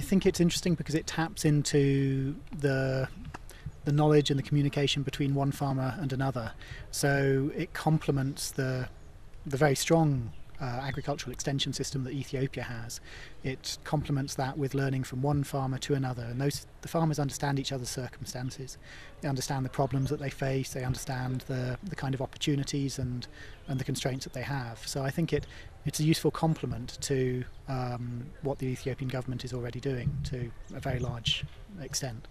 I think it's interesting because it taps into the the knowledge and the communication between one farmer and another. So it complements the the very strong uh, agricultural extension system that Ethiopia has. It complements that with learning from one farmer to another, and those the farmers understand each other's circumstances. They understand the problems that they face. They understand the the kind of opportunities and and the constraints that they have. So I think it it's a useful complement to um, what the Ethiopian government is already doing to a very large extent.